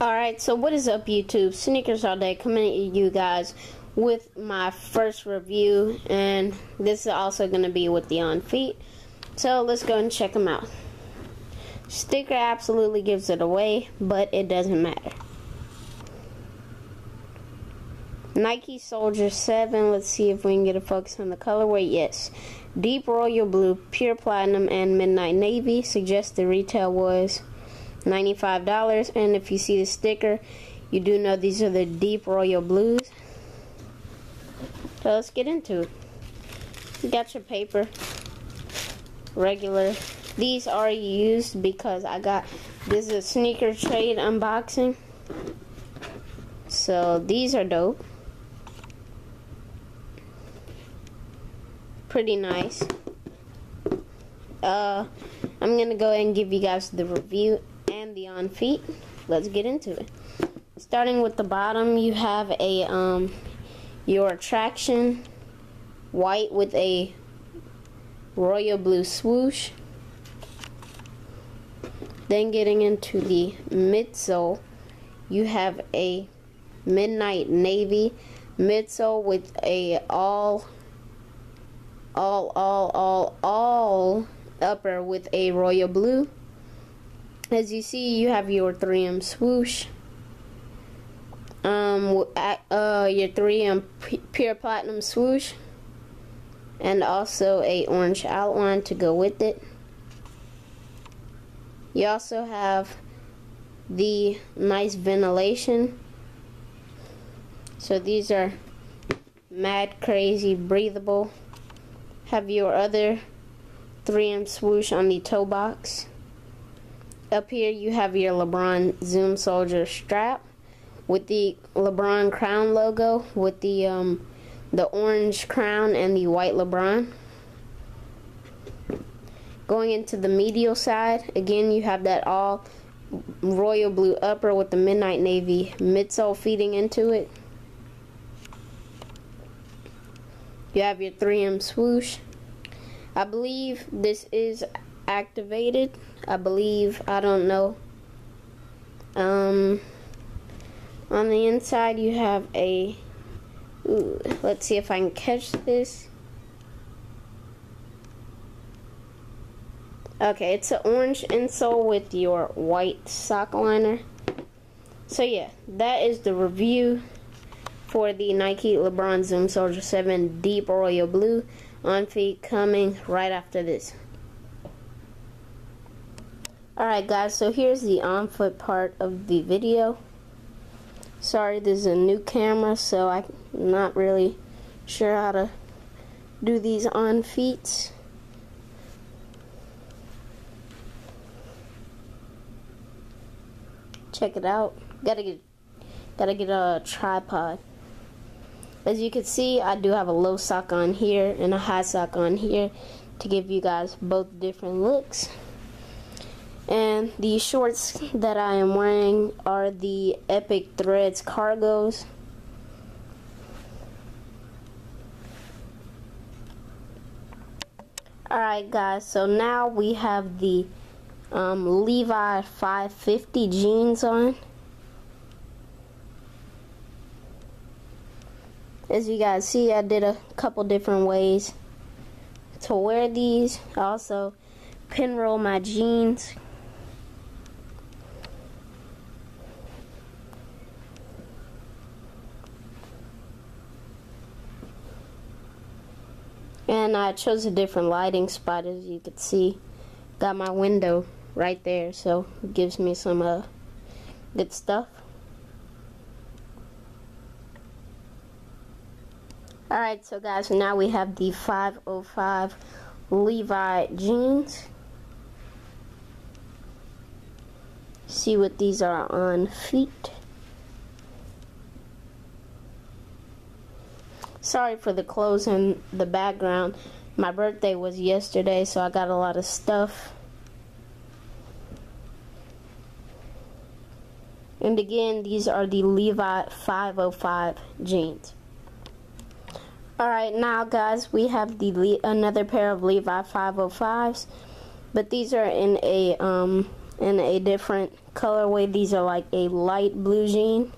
Alright, so what is up YouTube? Sneakers All Day coming at you guys with my first review and this is also going to be with the on feet. So let's go and check them out. Sticker absolutely gives it away, but it doesn't matter. Nike Soldier 7, let's see if we can get a focus on the colorway. Yes. Deep Royal Blue, Pure Platinum, and Midnight Navy. Suggested retail was $95 and if you see the sticker you do know these are the deep royal blues. So let's get into it. You got your paper regular. These are used because I got this is a sneaker trade unboxing. So these are dope. Pretty nice. Uh I'm gonna go ahead and give you guys the review and the on feet. Let's get into it. Starting with the bottom, you have a um, your traction white with a royal blue swoosh. Then getting into the midsole, you have a midnight navy midsole with a all all all all all upper with a royal blue as you see, you have your 3M swoosh, um, uh, your 3M pure platinum swoosh, and also a orange outline to go with it. You also have the nice ventilation. So these are mad crazy breathable. Have your other 3M swoosh on the toe box. Up here you have your LeBron Zoom Soldier strap with the LeBron crown logo with the um, the orange crown and the white LeBron. Going into the medial side, again you have that all royal blue upper with the midnight navy midsole feeding into it. You have your 3M swoosh. I believe this is activated. I believe. I don't know. Um, on the inside, you have a. Ooh, let's see if I can catch this. Okay, it's an orange insole with your white sock liner. So yeah, that is the review for the Nike LeBron Zoom Soldier 7 Deep Royal Blue on feet coming right after this. Alright guys, so here's the on foot part of the video. Sorry, this is a new camera, so I'm not really sure how to do these on feet. Check it out. Gotta get gotta get a tripod. As you can see, I do have a low sock on here and a high sock on here to give you guys both different looks. And the shorts that I am wearing are the Epic Threads cargos. Alright guys, so now we have the um, Levi 550 jeans on. As you guys see, I did a couple different ways to wear these. Also pin roll my jeans And I chose a different lighting spot as you can see. Got my window right there, so it gives me some uh, good stuff. Alright, so guys, so now we have the 505 Levi jeans. See what these are on feet. Sorry for the clothes in the background. My birthday was yesterday, so I got a lot of stuff. And again, these are the Levi 505 jeans. Alright, now guys, we have the Le another pair of Levi 505s. But these are in a um in a different colorway. These are like a light blue jean.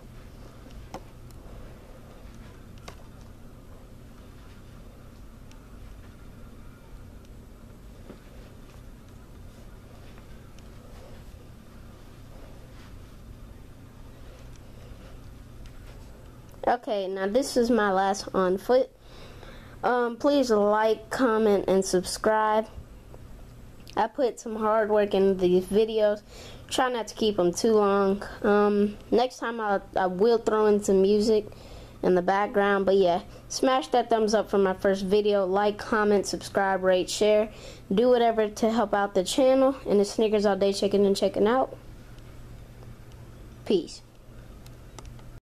Okay, now this is my last on foot. Um, please like, comment, and subscribe. I put some hard work into these videos. Try not to keep them too long. Um, next time I, I will throw in some music in the background. But yeah, smash that thumbs up for my first video. Like, comment, subscribe, rate, share. Do whatever to help out the channel. And the Sneakers All Day checking and checking out. Peace.